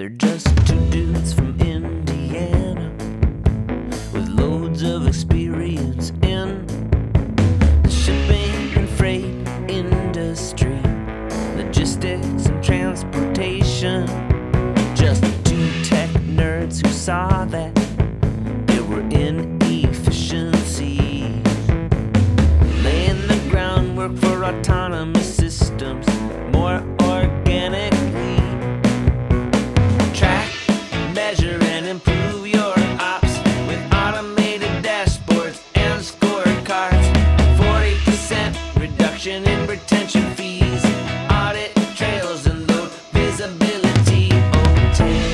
They're just two dudes from Indiana with loads of experience in the shipping and freight industry, logistics and transportation. Just two tech nerds who saw that they were inefficiencies, laying the groundwork for autonomous. pension and retention fees, audit trails and load visibility. Oh,